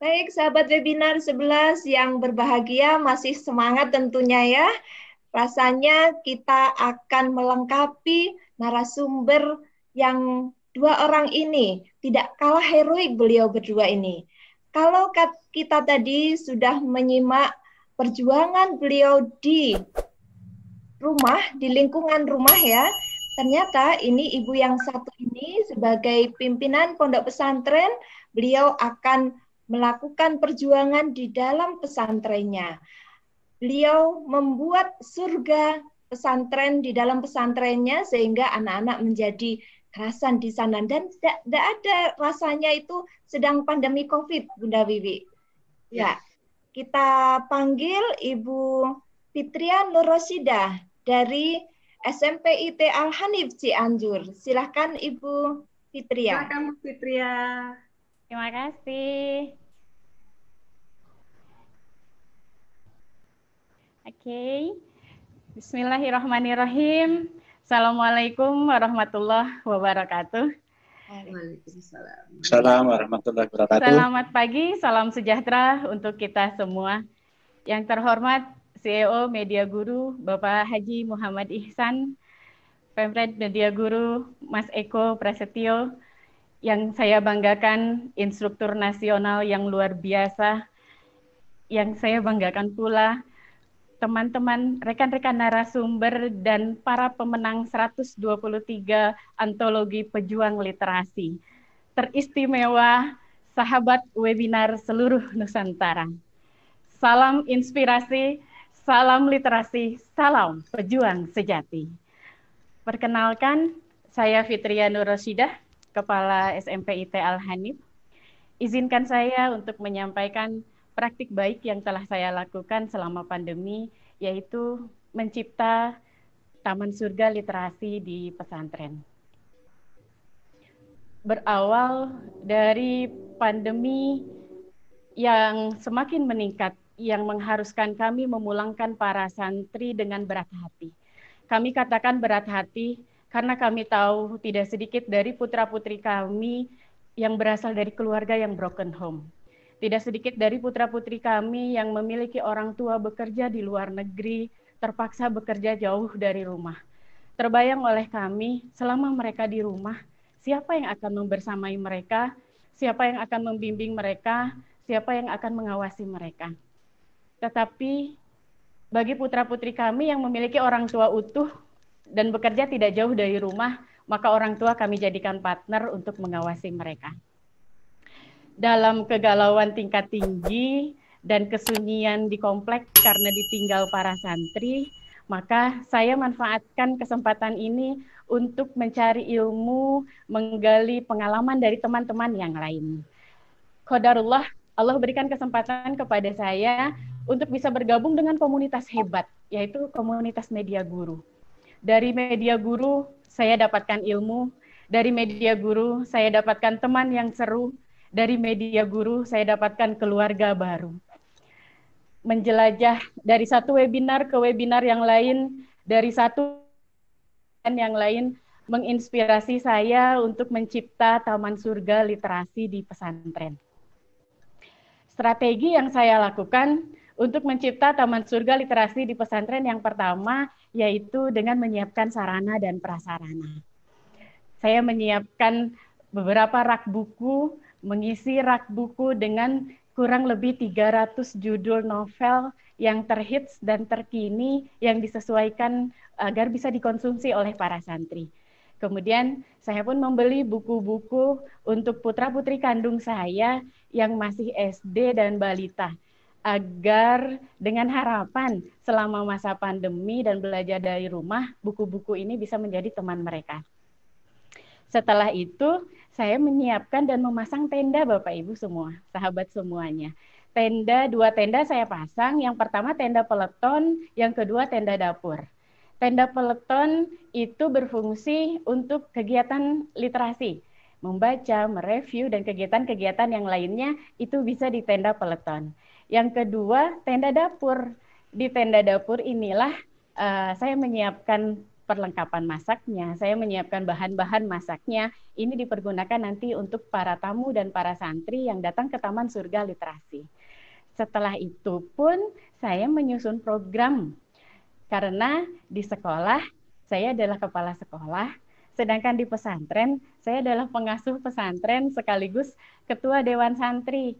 Baik, sahabat webinar 11 yang berbahagia, masih semangat tentunya ya. Rasanya kita akan melengkapi narasumber yang dua orang ini. Tidak kalah heroik beliau berdua ini. Kalau kita tadi sudah menyimak perjuangan beliau di rumah, di lingkungan rumah ya, ternyata ini ibu yang satu ini sebagai pimpinan pondok pesantren, beliau akan melakukan perjuangan di dalam pesantrennya. Beliau membuat surga pesantren di dalam pesantrennya sehingga anak-anak menjadi kerasan di sana dan tidak ada rasanya itu sedang pandemi COVID, Bunda Wiwi. Ya, kita panggil Ibu Fitria Nurosida dari SMP IT Al Hanif Cianjur. Silahkan Ibu Fitria. Silahkan Bu Fitria. Terima kasih. Oke. Okay. Bismillahirrahmanirrahim. Assalamualaikum warahmatullahi wabarakatuh. Waalaikumsalam. Assalamualaikum warahmatullahi wabarakatuh. Selamat pagi, salam sejahtera untuk kita semua. Yang terhormat CEO Media Guru Bapak Haji Muhammad Ihsan, Pemred Media Guru Mas Eko Prasetyo, yang saya banggakan instruktur nasional yang luar biasa, yang saya banggakan pula teman-teman, rekan-rekan narasumber, dan para pemenang 123 antologi pejuang literasi. Teristimewa, sahabat webinar seluruh Nusantara. Salam inspirasi, salam literasi, salam pejuang sejati. Perkenalkan, saya Fitria Nurosidah, Kepala SMP IT Al-Hanif. Izinkan saya untuk menyampaikan praktik baik yang telah saya lakukan selama pandemi, yaitu mencipta Taman Surga Literasi di pesantren. Berawal dari pandemi yang semakin meningkat, yang mengharuskan kami memulangkan para santri dengan berat hati. Kami katakan berat hati karena kami tahu tidak sedikit dari putra-putri kami yang berasal dari keluarga yang broken home. Tidak sedikit dari putra-putri kami yang memiliki orang tua bekerja di luar negeri, terpaksa bekerja jauh dari rumah. Terbayang oleh kami, selama mereka di rumah, siapa yang akan membersamai mereka, siapa yang akan membimbing mereka, siapa yang akan mengawasi mereka. Tetapi bagi putra-putri kami yang memiliki orang tua utuh, dan bekerja tidak jauh dari rumah, maka orang tua kami jadikan partner untuk mengawasi mereka. Dalam kegalauan tingkat tinggi dan kesunyian di komplek karena ditinggal para santri, maka saya manfaatkan kesempatan ini untuk mencari ilmu, menggali pengalaman dari teman-teman yang lain. Qadarullah, Allah berikan kesempatan kepada saya untuk bisa bergabung dengan komunitas hebat, yaitu komunitas media guru dari media guru, saya dapatkan ilmu. Dari media guru, saya dapatkan teman yang seru. Dari media guru, saya dapatkan keluarga baru. Menjelajah dari satu webinar ke webinar yang lain, dari satu dan yang lain, menginspirasi saya untuk mencipta Taman Surga Literasi di pesantren. Strategi yang saya lakukan untuk mencipta Taman Surga Literasi di pesantren yang pertama yaitu dengan menyiapkan sarana dan prasarana. Saya menyiapkan beberapa rak buku, mengisi rak buku dengan kurang lebih 300 judul novel yang terhits dan terkini yang disesuaikan agar bisa dikonsumsi oleh para santri. Kemudian saya pun membeli buku-buku untuk putra-putri kandung saya yang masih SD dan balita agar dengan harapan selama masa pandemi dan belajar dari rumah, buku-buku ini bisa menjadi teman mereka. Setelah itu, saya menyiapkan dan memasang tenda Bapak Ibu semua, sahabat semuanya. Tenda, dua tenda saya pasang, yang pertama tenda peleton, yang kedua tenda dapur. Tenda peleton itu berfungsi untuk kegiatan literasi, membaca, mereview, dan kegiatan-kegiatan yang lainnya itu bisa di tenda peleton. Yang kedua, tenda dapur. Di tenda dapur inilah uh, saya menyiapkan perlengkapan masaknya, saya menyiapkan bahan-bahan masaknya. Ini dipergunakan nanti untuk para tamu dan para santri yang datang ke Taman Surga Literasi. Setelah itu pun saya menyusun program karena di sekolah saya adalah kepala sekolah, sedangkan di pesantren saya adalah pengasuh pesantren sekaligus ketua dewan santri.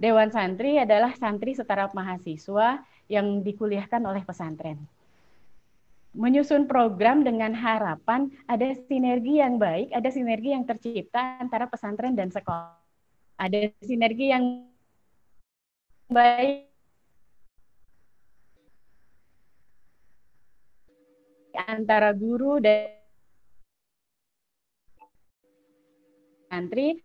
Dewan santri adalah santri setara mahasiswa yang dikuliahkan oleh pesantren menyusun program dengan harapan ada sinergi yang baik, ada sinergi yang tercipta antara pesantren dan sekolah. Ada sinergi yang baik antara guru dan santri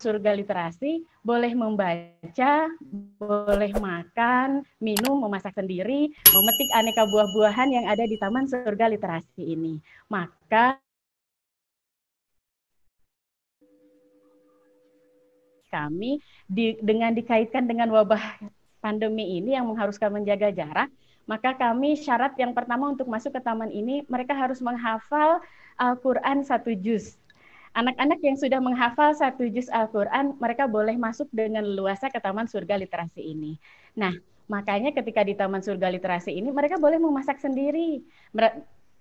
surga literasi, boleh membaca, boleh makan, minum, memasak sendiri, memetik aneka buah-buahan yang ada di Taman Surga Literasi ini. Maka kami di, dengan dikaitkan dengan wabah pandemi ini yang mengharuskan menjaga jarak, maka kami syarat yang pertama untuk masuk ke taman ini mereka harus menghafal Al-Qur'an satu juz Anak-anak yang sudah menghafal satu juz Al-Quran, mereka boleh masuk dengan luasa ke Taman Surga Literasi ini. Nah, makanya ketika di Taman Surga Literasi ini, mereka boleh memasak sendiri.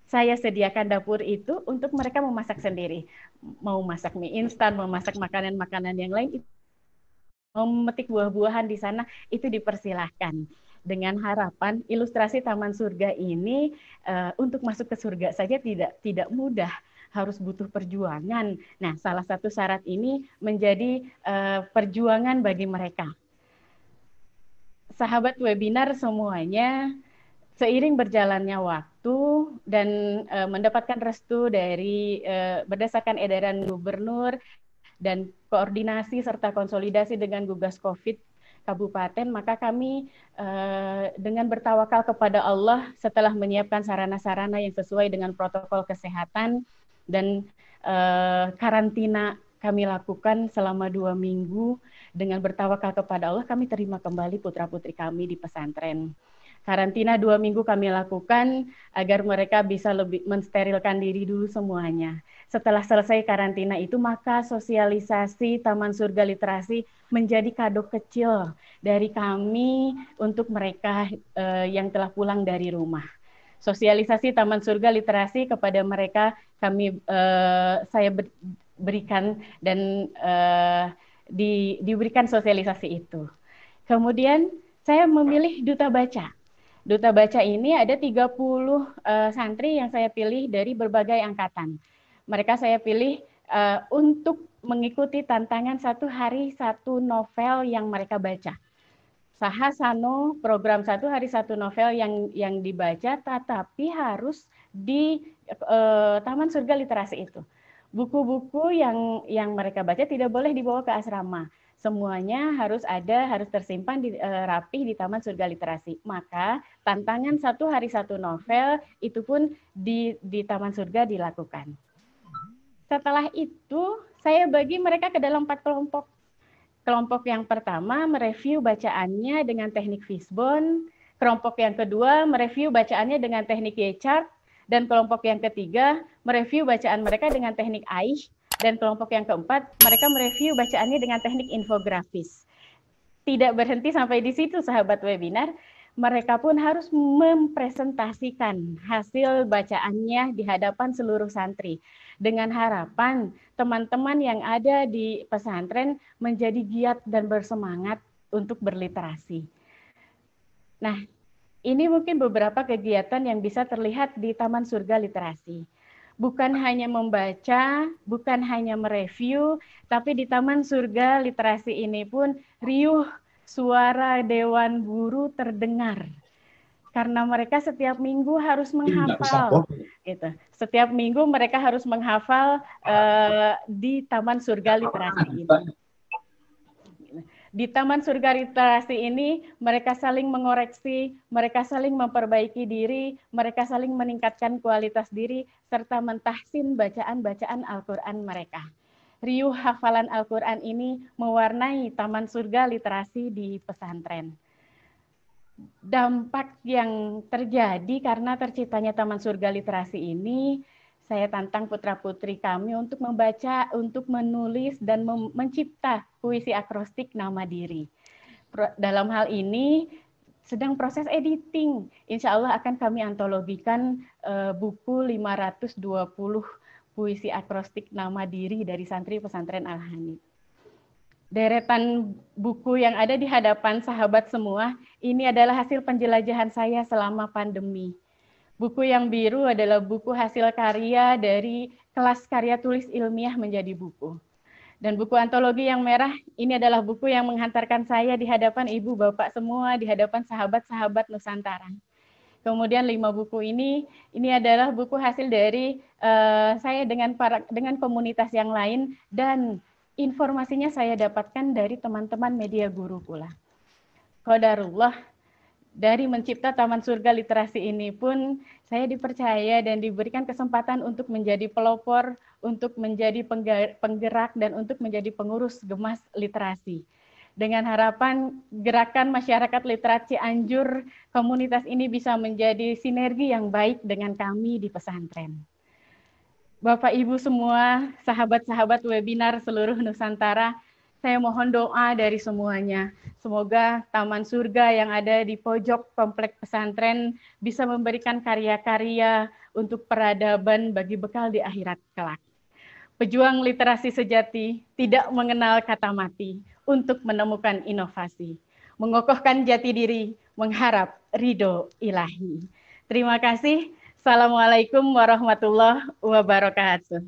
Saya sediakan dapur itu untuk mereka memasak sendiri. Mau masak mie instan, mau masak makanan-makanan yang lain, mau memetik buah-buahan di sana, itu dipersilahkan dengan harapan ilustrasi Taman Surga ini uh, untuk masuk ke surga saja tidak tidak mudah harus butuh perjuangan. Nah, salah satu syarat ini menjadi uh, perjuangan bagi mereka. Sahabat webinar semuanya, seiring berjalannya waktu dan uh, mendapatkan restu dari uh, berdasarkan edaran gubernur dan koordinasi serta konsolidasi dengan gugas COVID kabupaten, maka kami uh, dengan bertawakal kepada Allah setelah menyiapkan sarana-sarana yang sesuai dengan protokol kesehatan, dan uh, karantina kami lakukan selama dua minggu dengan bertawakal kepada Allah kami terima kembali putra putri kami di pesantren karantina dua minggu kami lakukan agar mereka bisa lebih mensterilkan diri dulu semuanya. Setelah selesai karantina itu, maka sosialisasi Taman Surga Literasi menjadi kado kecil dari kami untuk mereka uh, yang telah pulang dari rumah sosialisasi Taman Surga Literasi kepada mereka kami uh, saya berikan dan uh, di, diberikan sosialisasi itu. Kemudian saya memilih duta baca. Duta baca ini ada 30 uh, eh, santri yang saya pilih dari berbagai angkatan. Mereka saya pilih uh, untuk mengikuti tantangan satu hari satu novel yang mereka baca. Sahasano program satu hari satu novel yang yang dibaca, tetapi harus di uh, Taman Surga Literasi itu. Buku-buku yang yang mereka baca tidak boleh dibawa ke asrama. Semuanya harus ada, harus tersimpan di uh, rapih di Taman Surga Literasi. Maka tantangan satu hari satu novel itu pun di di Taman Surga dilakukan. Setelah itu saya bagi mereka ke dalam empat kelompok Kelompok yang pertama mereview bacaannya dengan teknik Fishbone, kelompok yang kedua mereview bacaannya dengan teknik Y-chart, dan kelompok yang ketiga mereview bacaan mereka dengan teknik AIH, dan kelompok yang keempat mereka mereview bacaannya dengan teknik infografis. Tidak berhenti sampai di situ sahabat webinar, mereka pun harus mempresentasikan hasil bacaannya di hadapan seluruh santri dengan harapan teman-teman yang ada di pesantren menjadi giat dan bersemangat untuk berliterasi. Nah, ini mungkin beberapa kegiatan yang bisa terlihat di Taman Surga Literasi. Bukan hanya membaca, bukan hanya mereview, tapi di Taman Surga Literasi ini pun riuh suara Dewan Guru terdengar karena mereka setiap minggu harus menghafal gitu. Setiap minggu mereka harus menghafal uh, di Taman Surga Literasi ini. Di Taman Surga Literasi ini mereka saling mengoreksi, mereka saling memperbaiki diri, mereka saling meningkatkan kualitas diri serta mentahsin bacaan-bacaan Al-Qur'an mereka. Riuh hafalan Al-Qur'an ini mewarnai Taman Surga Literasi di pesantren dampak yang terjadi karena terciptanya Taman Surga Literasi ini, saya tantang putra-putri kami untuk membaca, untuk menulis, dan mencipta puisi akrostik nama diri. Dalam hal ini, sedang proses editing. Insya Allah akan kami antologikan uh, buku 520 puisi akrostik nama diri dari santri pesantren Al-Hanif deretan buku yang ada di hadapan sahabat semua, ini adalah hasil penjelajahan saya selama pandemi. Buku yang biru adalah buku hasil karya dari kelas karya tulis ilmiah menjadi buku. Dan buku antologi yang merah ini adalah buku yang menghantarkan saya di hadapan ibu bapak semua, di hadapan sahabat-sahabat Nusantara. Kemudian lima buku ini, ini adalah buku hasil dari uh, saya dengan para dengan komunitas yang lain dan informasinya saya dapatkan dari teman-teman media guru pula. Qadarullah, dari mencipta Taman Surga Literasi ini pun saya dipercaya dan diberikan kesempatan untuk menjadi pelopor, untuk menjadi penggerak, dan untuk menjadi pengurus gemas literasi. Dengan harapan gerakan masyarakat literasi anjur komunitas ini bisa menjadi sinergi yang baik dengan kami di pesantren. Bapak Ibu semua, sahabat-sahabat webinar seluruh Nusantara, saya mohon doa dari semuanya. Semoga Taman Surga yang ada di pojok komplek pesantren bisa memberikan karya-karya untuk peradaban bagi bekal di akhirat kelak. Pejuang literasi sejati tidak mengenal kata mati untuk menemukan inovasi, mengokohkan jati diri, mengharap ridho ilahi. Terima kasih. Assalamualaikum warahmatullahi wabarakatuh.